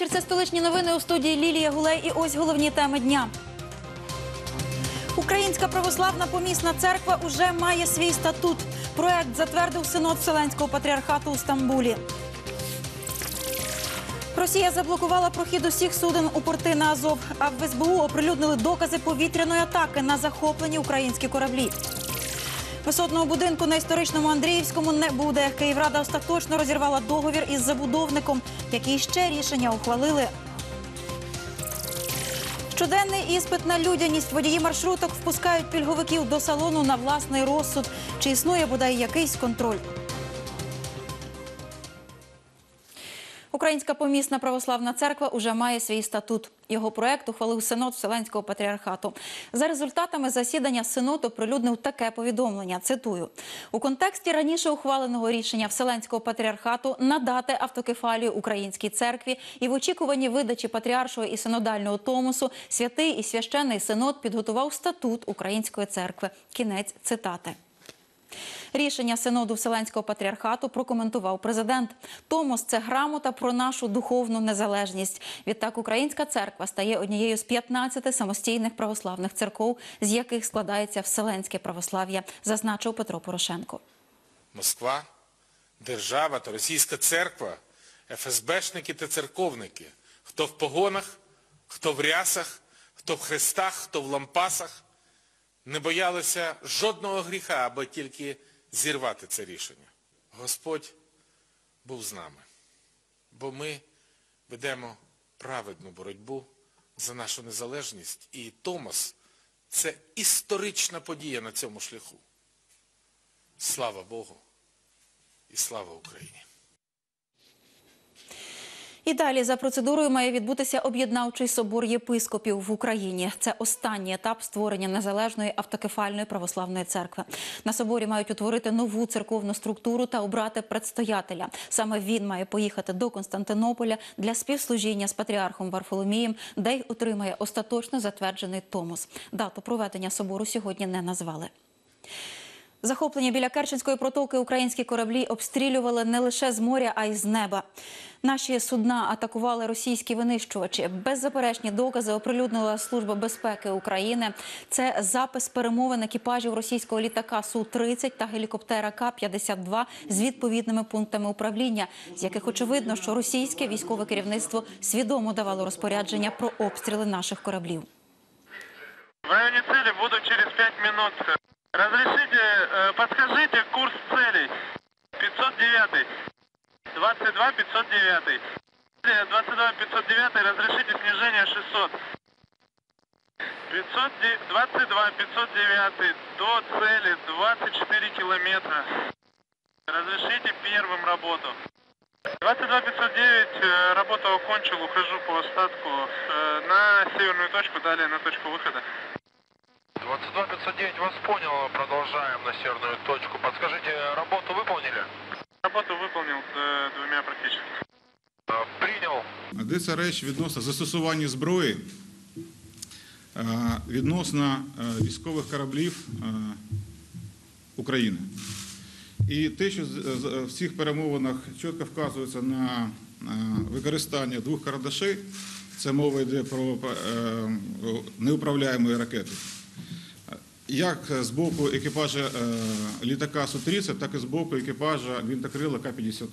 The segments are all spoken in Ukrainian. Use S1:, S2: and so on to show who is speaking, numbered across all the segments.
S1: Вечір. Це столичні новини у студії Лілія Гулей. І ось головні теми дня. Українська православна помісна церква уже має свій статут. Проект затвердив синод Вселенського патріархату у Стамбулі. Росія заблокувала прохід усіх суден у порти на Азов. А в СБУ оприлюднили докази повітряної атаки на захоплені українські кораблі. Висотного будинку на історичному Андріївському не буде. Київрада остаточно розірвала договір із забудовником. який ще рішення ухвалили? Щоденний іспит на людяність водії маршруток впускають пільговиків до салону на власний розсуд. Чи існує бодай якийсь контроль? Українська помісна православна церква уже має свій статут. Його проект ухвалив синод Вселенського патріархату. За результатами засідання синод оприлюднив таке повідомлення. Цитую у контексті раніше ухваленого рішення Вселенського патріархату надати автокефалію українській церкві і в очікуванні видачі патріаршого і синодального томосу святий і священний синод підготував статут української церкви. Кінець цитати. Рішення синоду Вселенського патріархату прокоментував президент. Томос це грамота про нашу духовну незалежність. Відтак Українська церква стає однією з 15 самостійних православних церков, з яких складається Вселенське православ'я, зазначив Петро Порошенко.
S2: Москва, держава та російська церква, ФСБшники та церковники, хто в погонах, хто в рясах, хто в хрестах, хто в лампасах, не боялися жодного гріха, аби тільки зірвати це рішення. Господь був з нами, бо ми ведемо праведну боротьбу за нашу незалежність. І Томас – це історична подія на цьому шляху. Слава Богу і слава Україні!
S1: І далі за процедурою має відбутися об'єднавчий собор єпископів в Україні. Це останній етап створення незалежної автокефальної православної церкви. На соборі мають утворити нову церковну структуру та обрати предстоятеля. Саме він має поїхати до Константинополя для співслужіння з патріархом Варфоломієм, де й отримає остаточно затверджений Томос. Дату проведення собору сьогодні не назвали. Захоплені біля Керченської протоки українські кораблі обстрілювали не лише з моря, а й з неба. Наші судна атакували російські винищувачі. Беззаперечні докази оприлюднила Служба безпеки України. Це запис перемовин екіпажів російського літака Су-30 та гелікоптера К-52 з відповідними пунктами управління, з яких очевидно, що російське військове керівництво свідомо давало розпорядження про обстріли наших кораблів.
S3: В районе цели буду через 5 минут. Разрешите, э, подскажите курс целей. 509. 22 509. Э, 22 509 разрешите снижение 600. 500, 22 509 до цели 24 километра. Разрешите первым работу. 22 509 э, работу окончил, ухожу по остатку э, на северную точку, далее на точку выхода.
S4: 22 509 вас понял, продолжаем на северную точку. Подскажите, работу выполнили?
S3: Работу выполнил э, двумя практически.
S4: Э, Принял.
S5: Йдеться реч відносно застосування зброї е, відносно е, військових кораблів е, України. І те, що з- з- в цих перемовинах чітко вказується на е, використання двох кардашей, це мова йде про е, неуправляємої ракети. Як з боку екіпажа е, літака Су-30, так і з боку екіпажа гвинтокрила К-52.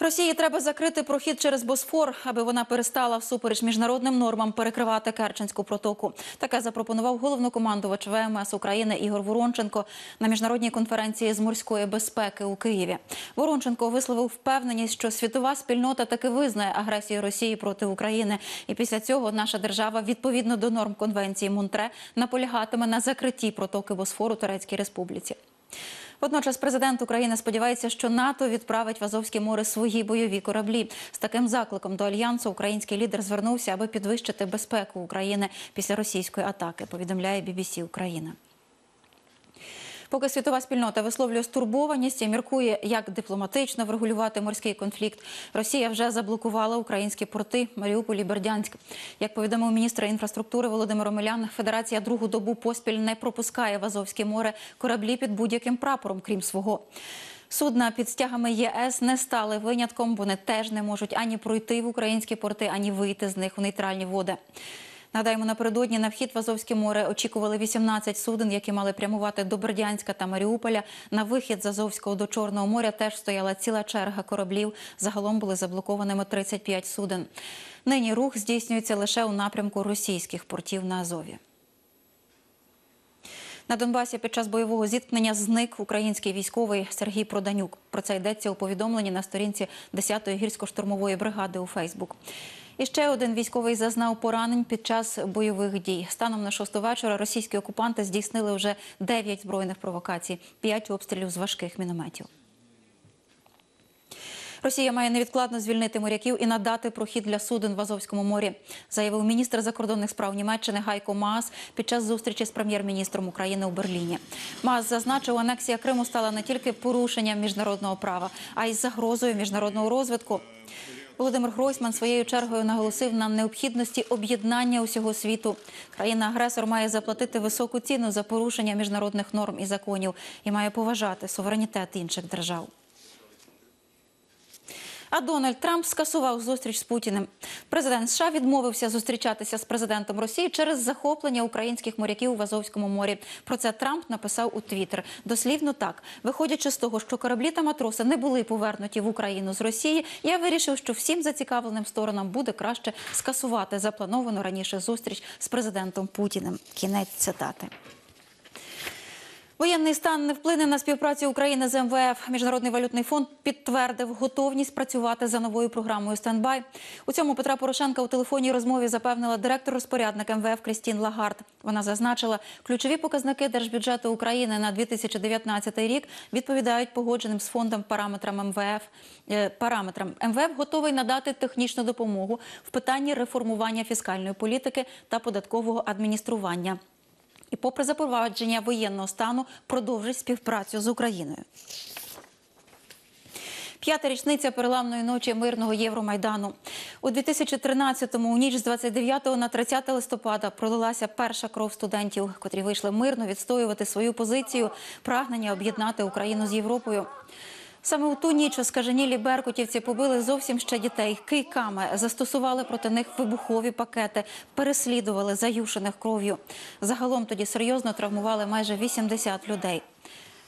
S1: Росії треба закрити прохід через Босфор, аби вона перестала всупереч міжнародним нормам перекривати Керченську протоку. Таке запропонував головнокомандувач ВМС України Ігор Воронченко на міжнародній конференції з морської безпеки у Києві. Воронченко висловив впевненість, що світова спільнота таки визнає агресію Росії проти України, і після цього наша держава відповідно до норм конвенції Монтре наполягатиме на закритті протоки Босфору Турецькій Республіці. Водночас президент України сподівається, що НАТО відправить в Азовське море свої бойові кораблі. З таким закликом до альянсу український лідер звернувся, аби підвищити безпеку України після російської атаки. Повідомляє BBC Україна. Поки світова спільнота висловлює стурбованість і міркує, як дипломатично врегулювати морський конфлікт, Росія вже заблокувала українські порти Маріуполь і Бердянськ. Як повідомив міністр інфраструктури Володимир Омелян, Федерація другу добу поспіль не пропускає в Азовське море кораблі під будь-яким прапором, крім свого. Судна під стягами ЄС не стали винятком. Вони теж не можуть ані пройти в українські порти, ані вийти з них у нейтральні води. Нагадаємо, напередодні на вхід в Азовське море очікували 18 суден, які мали прямувати до Бердянська та Маріуполя. На вихід з Азовського до Чорного моря теж стояла ціла черга кораблів. Загалом були заблокованими 35 суден. Нині рух здійснюється лише у напрямку російських портів на Азові. На Донбасі під час бойового зіткнення зник український військовий Сергій Проданюк. Про це йдеться у повідомленні на сторінці 10-ї гірсько-штурмової бригади у Фейсбук. І ще один військовий зазнав поранень під час бойових дій. Станом на шосту вечора російські окупанти здійснили вже 9 збройних провокацій, 5 обстрілів з важких мінометів. Росія має невідкладно звільнити моряків і надати прохід для суден в Азовському морі, заявив міністр закордонних справ Німеччини Гайко Маас під час зустрічі з прем'єр-міністром України у Берліні. Маас зазначив, анексія Криму стала не тільки порушенням міжнародного права, а й загрозою міжнародного розвитку. Володимир Гройсман своєю чергою наголосив на необхідності об'єднання усього світу. Країна-агресор має заплатити високу ціну за порушення міжнародних норм і законів і має поважати суверенітет інших держав. А Дональд Трамп скасував зустріч з Путіним. Президент США відмовився зустрічатися з президентом Росії через захоплення українських моряків в Азовському морі. Про це Трамп написав у Твіттер. Дослівно так, виходячи з того, що кораблі та матроси не були повернуті в Україну з Росії, я вирішив, що всім зацікавленим сторонам буде краще скасувати заплановану раніше зустріч з президентом Путіним. Кінець цитати. Воєнний стан не вплине на співпрацю України з МВФ. Міжнародний валютний фонд підтвердив готовність працювати за новою програмою «Стендбай». У цьому Петра Порошенка у телефонній розмові запевнила директор-розпорядник МВФ Крістін Лагард. Вона зазначила, ключові показники держбюджету України на 2019 рік відповідають погодженим з фондом параметрам МВФ. Е, Параметрам МВФ готовий надати технічну допомогу в питанні реформування фіскальної політики та податкового адміністрування і, попри запровадження воєнного стану, продовжить співпрацю з Україною. П'ята річниця переламної ночі мирного Євромайдану. У 2013-му, у ніч з 29 на 30 листопада, пролилася перша кров студентів, котрі вийшли мирно відстоювати свою позицію, прагнення об'єднати Україну з Європою. Саме у ту ніч оскаженілі беркутівці побили зовсім ще дітей кийками, застосували проти них вибухові пакети, переслідували заюшених кров'ю. Загалом тоді серйозно травмували майже 80 людей.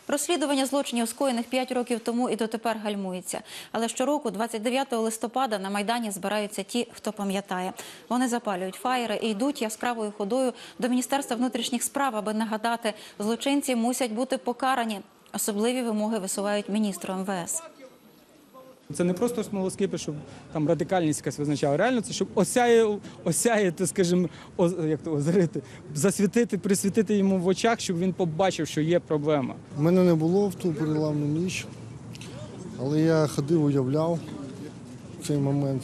S1: Розслідування злочинів, скоєних 5 років тому і дотепер гальмується. Але щороку, 29 листопада, на Майдані збираються ті, хто пам'ятає. Вони запалюють фаєри і йдуть яскравою ходою до Міністерства внутрішніх справ, аби нагадати, злочинці мусять бути покарані. Особливі вимоги висувають міністру МВС.
S6: Це не просто смолоскипи, щоб там радикальність якась визначала. Реально це щоб осяє, осяяти, скажімо, о- як то озарити, засвітити, присвітити йому в очах, щоб він побачив, що є проблема.
S7: Мене не було в ту переламну ніч, але я ходив, уявляв цей момент.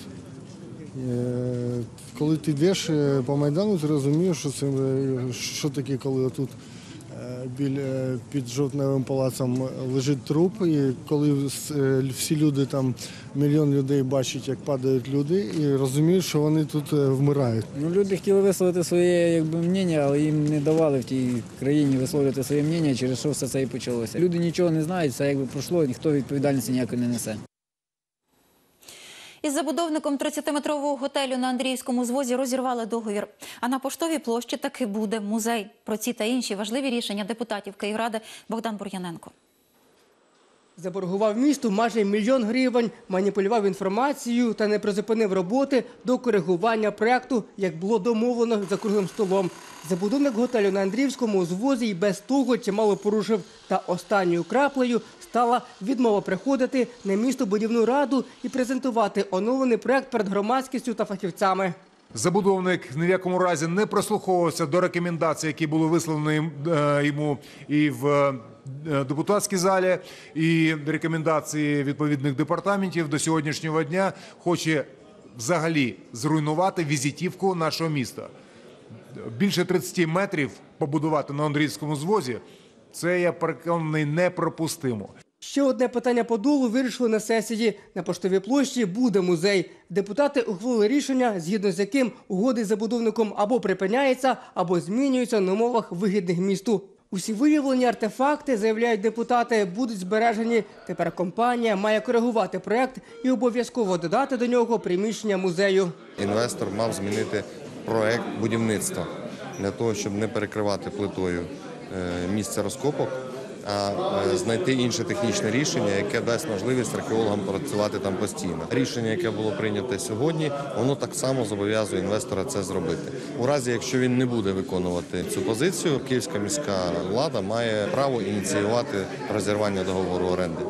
S7: Е, Коли ти йдеш е, по Майдану, ти розумієш, що це е, що таке, коли тут під жовтневим палацом лежить труп, і коли е, всі люди там, мільйон людей бачать, як падають люди, і розуміють, що вони тут е, вмирають.
S8: Ну, люди хотіли висловити своє якби, мнення, але їм не давали в тій країні висловлювати своє мнення, через що все це і почалося. Люди нічого не знають, це якби пройшло, ніхто відповідальності ніякої не несе.
S1: Із забудовником 30-метрового готелю на Андріївському звозі розірвали договір. А на поштовій площі таки буде музей. Про ці та інші важливі рішення депутатів Київради Богдан Бур'яненко.
S9: Заборгував місту майже мільйон гривень, маніпулював інформацією та не призупинив роботи до коригування проекту, як було домовлено за круглим столом. Забудовник готелю на Андріївському звозі й без того чимало порушив. Та останньою краплею стала відмова приходити на містобудівну раду і презентувати оновлений проект перед громадськістю та фахівцями.
S10: Забудовник ні в якому разі не прослуховувався до рекомендацій, які були висловлені е, йому і в е, депутатській залі, і рекомендації відповідних департаментів до сьогоднішнього дня хоче взагалі зруйнувати візитівку нашого міста. Більше 30 метрів побудувати на Андрійському звозі. Це я переконаний непропустимо.
S9: Ще одне питання подолу вирішили на сесії. На поштовій площі буде музей. Депутати ухвалили рішення, згідно з яким угоди з забудовником або припиняються, або змінюються на умовах вигідних місту. Усі виявлені артефакти, заявляють депутати, будуть збережені. Тепер компанія має коригувати проект і обов'язково додати до нього приміщення музею.
S11: Інвестор мав змінити проект будівництва для того, щоб не перекривати плитою е, місце розкопок, а е, знайти інше технічне рішення, яке дасть можливість археологам працювати там постійно. Рішення, яке було прийнято сьогодні, воно так само зобов'язує інвестора це зробити. У разі, якщо він не буде виконувати цю позицію, Київська міська влада має право ініціювати розірвання договору оренди.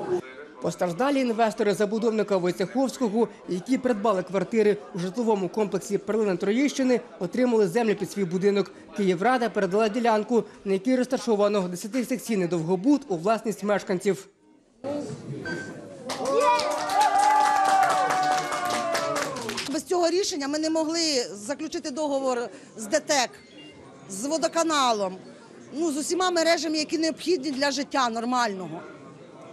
S9: Постраждалі інвестори забудовника Войцеховського, які придбали квартири у житловому комплексі Перлина Троєщини, отримали землю під свій будинок. Київрада передала ділянку, на якій розташовано 10-секційний довгобуд у власність мешканців.
S12: Без цього рішення ми не могли заключити договор з ДТЕК, з водоканалом, ну, з усіма мережами, які необхідні для життя нормального.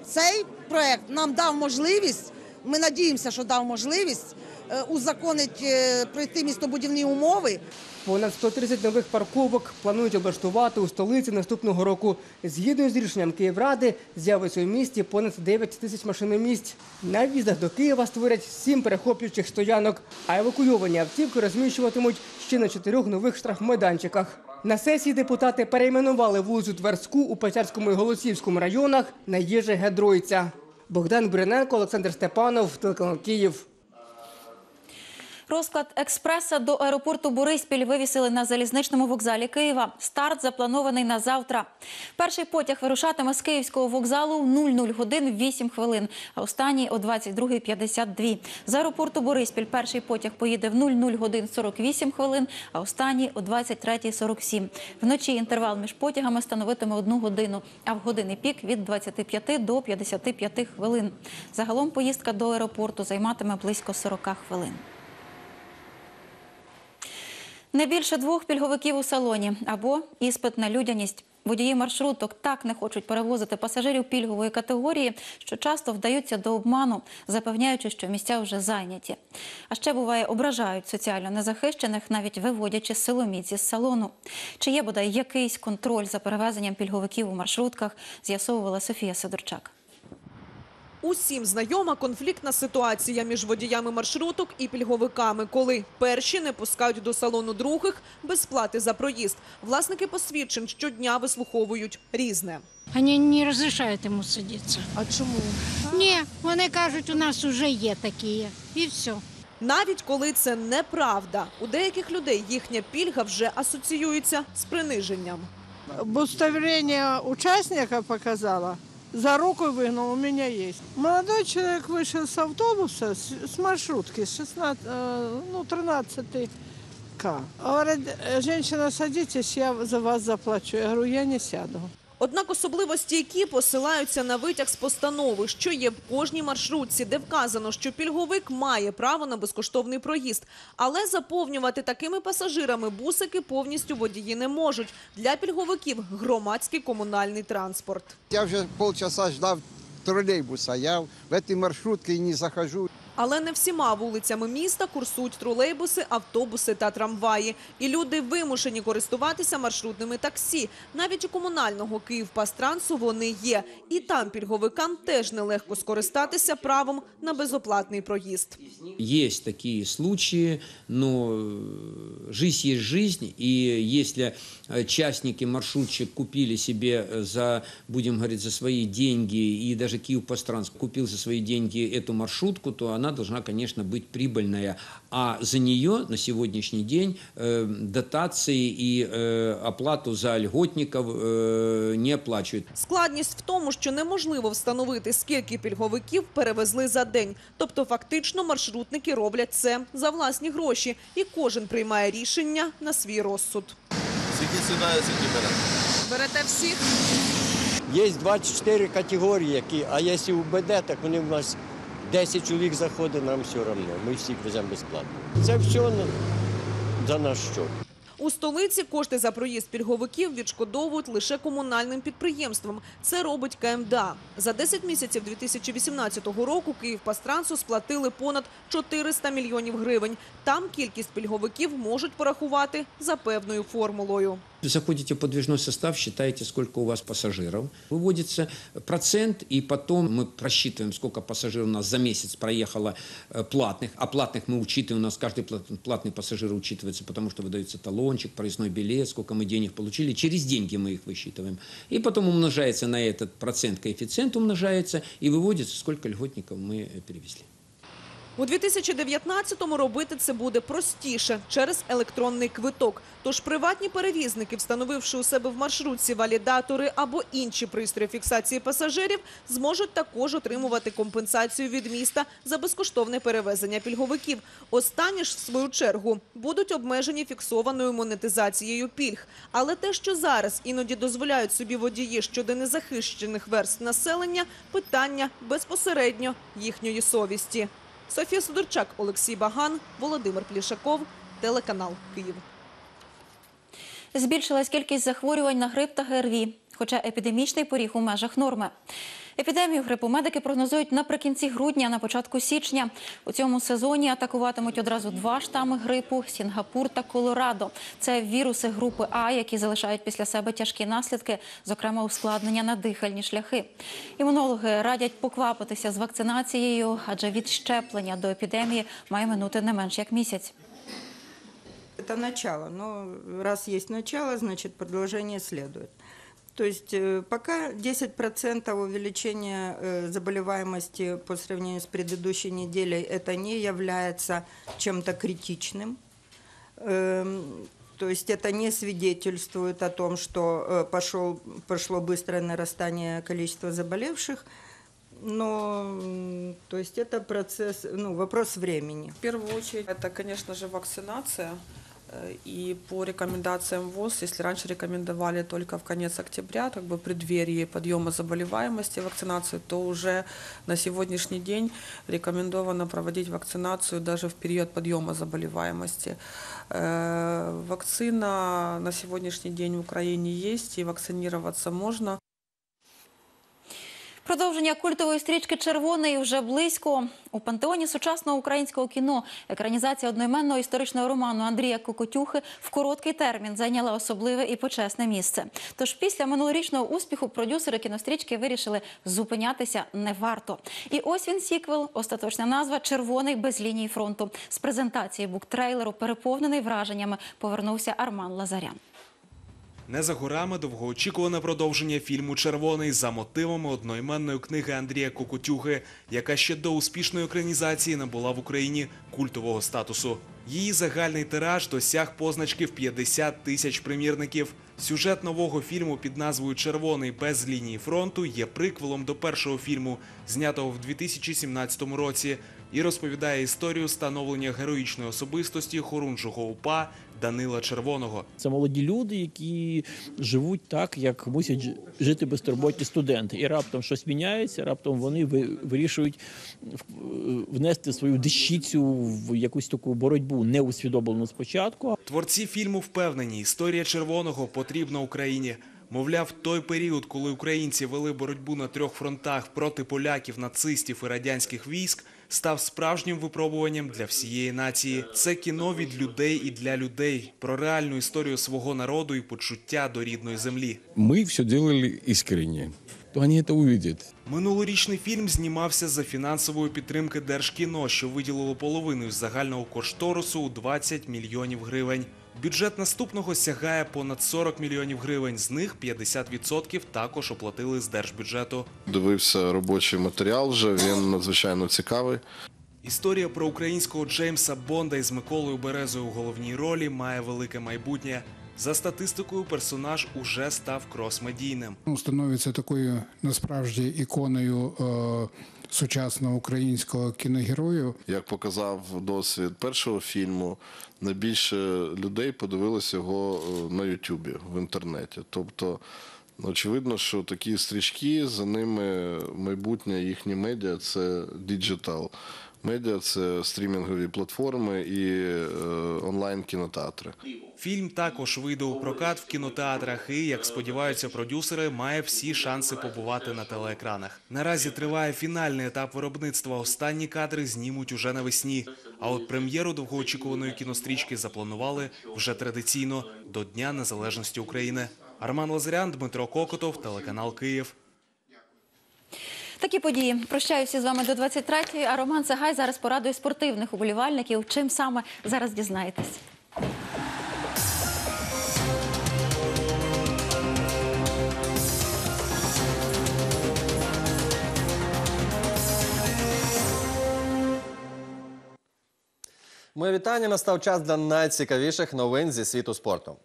S12: Цей проект нам дав можливість, ми надіємося, що дав можливість е, узаконити, е, пройти містобудівні умови.
S9: Понад 130 нових парковок планують облаштувати у столиці наступного року. Згідно з рішенням Київради, з'явиться у місті понад 9 тисяч машиномісць. На в'їздах до Києва створять сім перехоплюючих стоянок, а евакуйовані автівки розміщуватимуть ще на чотирьох нових штрафмайданчиках. На сесії депутати перейменували вулицю Тверську у Печерському і Голосівському районах на Єжи Гедройця. Богдан Бриненко, Олександр Степанов, телеканал Київ.
S1: Розклад експреса до аеропорту Бориспіль вивісили на залізничному вокзалі Києва. Старт запланований на завтра. Перший потяг вирушатиме з київського вокзалу в 00 годин 8 хвилин, а останній о 22.52. З аеропорту Бориспіль перший потяг поїде в 00 годин 48 хвилин, а останній о 23.47. Вночі інтервал між потягами становитиме одну годину, а в години пік від 25 до 55 хвилин. Загалом поїздка до аеропорту займатиме близько 40 хвилин. Не більше двох пільговиків у салоні або іспит на людяність. Водії маршруток так не хочуть перевозити пасажирів пільгової категорії, що часто вдаються до обману, запевняючи, що місця вже зайняті. А ще буває ображають соціально незахищених, навіть виводячи силоміці з салону. Чи є бодай якийсь контроль за перевезенням пільговиків у маршрутках, з'ясовувала Софія Сидорчак.
S13: Усім знайома конфліктна ситуація між водіями маршруток і пільговиками, коли перші не пускають до салону других без плати за проїзд. Власники посвідчень щодня вислуховують різне.
S14: Вони не розрішають йому сидіти.
S13: А чому?
S14: Ні, вони кажуть, у нас вже є такі. І все.
S13: Навіть коли це неправда, у деяких людей їхня пільга вже асоціюється з приниженням.
S15: Удостоверение участника показала За руку выгнал, у меня есть. Молодой человек вышел с автобуса, с, с маршрутки, с 16, э, ну, 13 К. Говорит, «Э, женщина, садитесь, я за вас заплачу. Я говорю, я не сяду.
S13: Однак особливо стійкі посилаються на витяг з постанови, що є в кожній маршрутці, де вказано, що пільговик має право на безкоштовний проїзд. Але заповнювати такими пасажирами бусики повністю водії не можуть. Для пільговиків – громадський комунальний транспорт.
S16: Я вже полчаса ждав тролейбуса. Я в этой маршрутке не захожу.
S13: Але не всіма вулицями міста курсують тролейбуси, автобуси та трамваї. І люди вимушені користуватися маршрутними таксі. Навіть у комунального «Київпастрансу» вони є. І там пільговикам теж нелегко скористатися правом на безоплатний проїзд.
S17: Есть такие случаи, но э, жизнь есть жизнь, и если э, частники маршрутчик купили себе э, за, будем говорить, за свои деньги, и даже Киев-Постранс купил за свои деньги эту маршрутку, то она должна, конечно, быть прибыльная. А за нее на сегодняшний день э, дотации и э, оплату за льготников э, не оплачивают.
S13: Складність в тому, що неможливо встановити, скільки пільговиків перевезли за день. Тобто фактично маршрутники роблять це за власні гроші. І кожен приймає рішення на свій розсуд.
S18: Скільки сідає, скільки бере?
S13: Берете всіх?
S19: Є 24 категорії, які, а якщо УБД, так вони в нас 10 чоловік заходить, нам все одно. Ми всіх веземо безплатно. Це все за наш счет.
S13: У столиці кошти за проїзд пільговиків відшкодовують лише комунальним підприємствам. Це робить КМДА. За 10 місяців 2018 року Київпастрансу сплатили понад 400 мільйонів гривень. Там кількість пільговиків можуть порахувати за певною формулою.
S17: Заходите в подвижной состав, считаете, сколько у вас пассажиров. Выводится процент, и потом мы просчитываем, сколько пассажиров у нас за месяц проехало э, платных. А платных мы учитываем, у нас каждый плат- платный пассажир учитывается, потому что выдается талончик, проездной билет, сколько мы денег получили. Через деньги мы их высчитываем. И потом умножается на этот процент, коэффициент умножается, и выводится, сколько льготников мы перевезли.
S13: У 2019-му робити це буде простіше через електронний квиток. Тож приватні перевізники, встановивши у себе в маршрутці валідатори або інші пристрої фіксації пасажирів, зможуть також отримувати компенсацію від міста за безкоштовне перевезення пільговиків. Останні ж, в свою чергу, будуть обмежені фіксованою монетизацією пільг. Але те, що зараз іноді дозволяють собі водії щодо незахищених верств населення, питання безпосередньо їхньої совісті. Софія Судорчак, Олексій Баган, Володимир Плішаков, телеканал Київ.
S1: Збільшилась кількість захворювань на грип та ГРВІ, хоча епідемічний поріг у межах норми. Епідемію грипу медики прогнозують наприкінці грудня, на початку січня. У цьому сезоні атакуватимуть одразу два штами грипу – Сінгапур та Колорадо. Це віруси групи А, які залишають після себе тяжкі наслідки, зокрема ускладнення на дихальні шляхи. Імунологи радять поквапитися з вакцинацією, адже від щеплення до епідемії має минути не менш як місяць.
S20: Это начало, но раз есть начало, значит продолжение следует. То есть э, пока 10% увеличения э, заболеваемости по сравнению с предыдущей неделей, это не является чем-то критичным. Эм, То есть это не свидетельствует о том, что э, пошел, пошло быстрое нарастание количества заболевших, но то есть это процесс, ну, вопрос времени.
S21: В первую очередь, это, конечно же, вакцинация. Э, И по рекомендациям ВОЗ, если раньше рекомендовали только в конец октября, как бы в преддверии подъема заболеваемости вакцинацию, то уже на сегодняшний день рекомендовано проводить вакцинацию даже в период подъема заболеваемости. Э, Вакцина на сегодняшний день в Украине есть, и вакцинироваться можно.
S1: Продовження культової стрічки Червоний вже близько. У пантеоні сучасного українського кіно екранізація одноіменного історичного роману Андрія Кокотюхи в короткий термін зайняла особливе і почесне місце. Тож після минулорічного успіху продюсери кінострічки вирішили зупинятися не варто. І ось він сіквел, остаточна назва Червоний без лінії фронту. З презентації буктрейлеру, переповнений враженнями, повернувся Арман Лазарян.
S22: Не за горами довгоочікуване продовження фільму Червоний за мотивами одноіменної книги Андрія Кокотюги, яка ще до успішної екранізації набула в Україні культового статусу. Її загальний тираж досяг позначки в 50 тисяч примірників. Сюжет нового фільму під назвою Червоний без лінії фронту є приквелом до першого фільму, знятого в 2017 році, і розповідає історію становлення героїчної особистості хорунжого УПА Данила Червоного.
S23: Це молоді люди, які живуть так, як мусять жити безтурботні студенти. І раптом щось міняється, раптом вони вирішують внести свою дещицю в якусь таку боротьбу, не усвідомлену спочатку.
S22: Творці фільму впевнені, історія червоного потрібна Україні. Мовляв, той період, коли українці вели боротьбу на трьох фронтах проти поляків, нацистів і радянських військ, став справжнім випробуванням для всієї нації. Це кіно від людей і для людей про реальну історію свого народу і почуття до рідної землі.
S24: Ми все робили іскренні. то вони це увидять.
S22: Минулорічний фільм знімався за фінансової підтримки Держкіно, що виділило половину із загального кошторису у 20 мільйонів гривень. Бюджет наступного сягає понад 40 мільйонів гривень. З них 50% також оплатили з держбюджету.
S25: Дивився робочий матеріал вже, він надзвичайно цікавий.
S22: Історія про українського Джеймса Бонда із Миколою Березою у головній ролі має велике майбутнє. За статистикою, персонаж уже став крос-медійним.
S26: Ну, становиться такою насправді іконою е, сучасного українського кіногерою.
S25: Як показав досвід першого фільму, найбільше людей подивилося його е, на Ютубі в інтернеті. Тобто, очевидно, що такі стрічки за ними майбутнє їхні медіа це digital. Медіа це стрімінгові платформи і е, онлайн кінотеатри.
S22: Фільм також вийде у прокат в кінотеатрах і, як сподіваються продюсери, має всі шанси побувати на телеекранах. Наразі триває фінальний етап виробництва. Останні кадри знімуть уже навесні. А от прем'єру довгоочікуваної кінострічки запланували вже традиційно до Дня Незалежності України. Арман Лазарян, Дмитро Кокотов, телеканал Київ.
S1: Такі події. Прощаюся з вами до 23-ї, а Роман Сагай зараз порадує спортивних уболівальників. Чим саме зараз дізнаєтесь.
S27: Моє вітання настав час для найцікавіших новин зі світу спорту.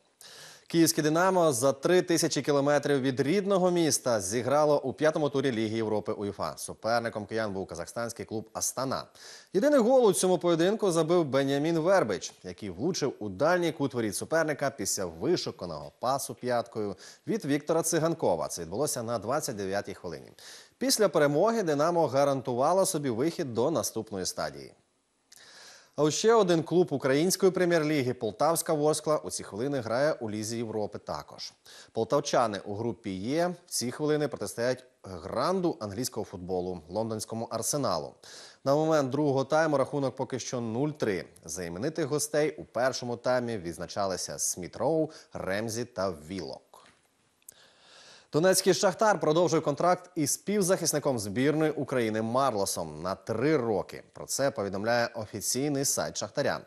S27: Київське Динамо за три тисячі кілометрів від рідного міста зіграло у п'ятому турі Ліги Європи УЄФА. Суперником киян був казахстанський клуб Астана. Єдиний гол у цьому поєдинку забив Бенямін Вербич, який влучив у дальній кут воріт суперника після вишуканого пасу п'яткою від Віктора Циганкова. Це відбулося на 29-й хвилині. Після перемоги Динамо гарантувало собі вихід до наступної стадії. А ще один клуб української прем'єр-ліги Полтавська Ворскла у ці хвилини грає у Лізі Європи також. Полтавчани у групі Є в ці хвилини протистоять гранду англійського футболу лондонському арсеналу. На момент другого тайму рахунок поки що 0-3. За іменитих гостей у першому таймі відзначалися Сміт Роу, Ремзі та Вілок. Донецький Шахтар продовжує контракт із співзахисником збірної України Марлосом на три роки. Про це повідомляє офіційний сайт Шахтаря.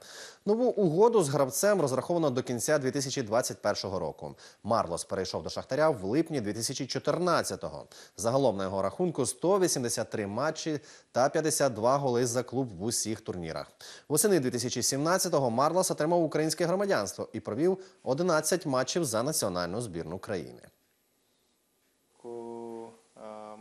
S27: Нову угоду з гравцем розраховано до кінця 2021 року. Марлос перейшов до Шахтаря в липні 2014-го. Загалом на його рахунку 183 матчі та 52 голи за клуб в усіх турнірах. Восени 2017-го Марлос отримав українське громадянство і провів 11 матчів за національну збірну країни.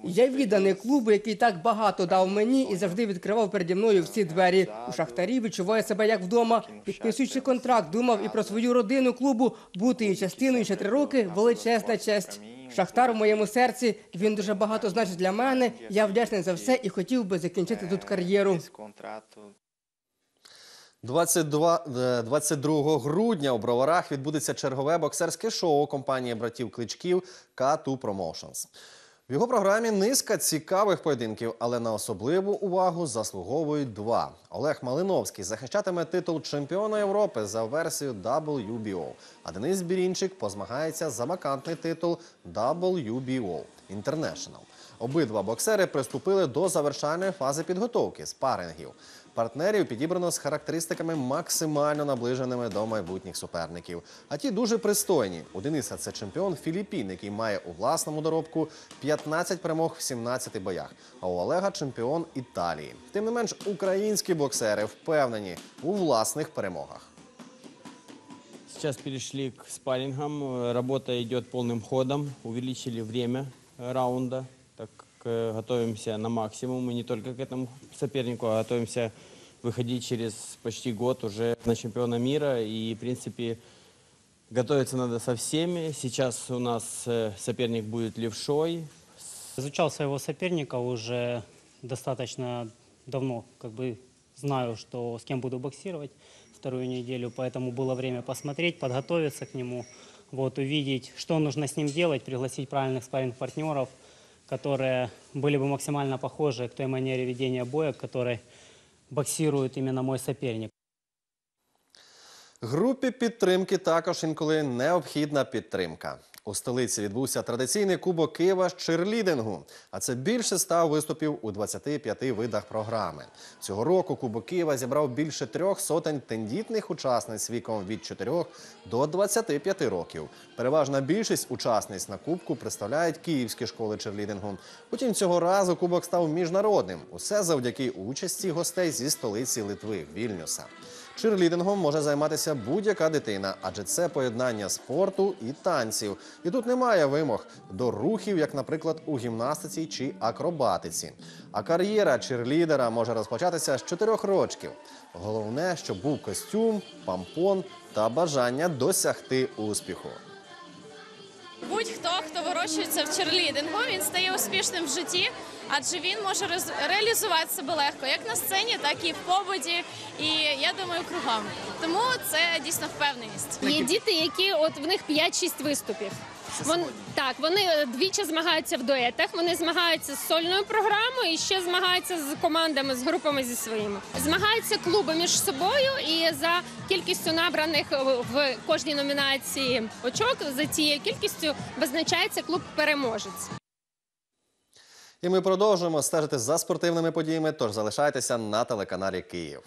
S9: Я відданий клубу, який так багато дав мені і завжди відкривав переді мною всі двері. У шахтарі відчуваю себе як вдома. Підписуючи контракт, думав і про свою родину клубу бути її частиною ще три роки величезна честь. Шахтар в моєму серці. Він дуже багато значить для мене. Я вдячний за все і хотів би закінчити тут кар'єру.
S27: 22, е, 22 грудня у Броварах відбудеться чергове боксерське шоу компанії братів Кличків K2 Promotions. В його програмі низка цікавих поєдинків, але на особливу увагу заслуговують два. Олег Малиновський захищатиме титул чемпіона Європи за версією WBO, а Денис Бірінчик позмагається за вакантний титул WBO International. Обидва боксери приступили до завершальної фази підготовки спарингів. Партнерів підібрано з характеристиками максимально наближеними до майбутніх суперників. А ті дуже пристойні. У Дениса це чемпіон Філіппін, який має у власному доробку 15 перемог в 17 боях. А у Олега чемпіон Італії. Тим не менш, українські боксери впевнені у власних перемогах.
S28: Сейчас перешли к спаррингам. Э, Работа идет полным ходом. Увеличили время э, раунда, так как э, готовимся на максимум. И не только к этому сопернику, а готовимся выходить через почти год уже на чемпиона мира. И, в принципе, готовиться надо со всеми. Сейчас у нас э, соперник будет левшой.
S29: Изучал своего соперника уже достаточно давно, как бы знаю, что с кем буду боксировать вторую неделю, поэтому было время посмотреть, подготовиться к нему, вот, увидеть, что нужно с ним делать, пригласить правильных спарринг-партнеров, которые были бы максимально похожи к той манере ведения боя, к которой боксирует именно мой соперник.
S27: Групі підтримки також інколи необхідна підтримка. У столиці відбувся традиційний кубок Києва з черлідингу, а це більше ста виступів у 25 видах програми. Цього року Кубок Києва зібрав більше трьох сотень тендітних учасниць віком від 4 до 25 років. Переважна більшість учасниць на кубку представляють київські школи черлідингу. Утім, цього разу кубок став міжнародним. Усе завдяки участі гостей зі столиці Литви Вільнюса. Чирлідингом може займатися будь-яка дитина, адже це поєднання спорту і танців. І тут немає вимог до рухів, як, наприклад, у гімнастиці чи акробатиці. А кар'єра чирлідера може розпочатися з чотирьох рочків. Головне, щоб був костюм, пампон та бажання досягти успіху.
S30: Будь-хто, хто вирощується в черлідингу, він стає успішним в житті, адже він може реалізувати себе легко як на сцені, так і в побуді. І я думаю, кругом. Тому це дійсно впевненість.
S31: Є діти, які от в них 5-6 виступів. Вон, так, вони е, двічі змагаються в дуетах, вони змагаються з сольною програмою і ще змагаються з командами, з групами зі своїми. Змагаються клуби між собою і за кількістю набраних е, в кожній номінації очок, за цією кількістю визначається клуб переможець.
S27: І ми продовжуємо стежити за спортивними подіями, тож залишайтеся на телеканалі Київ.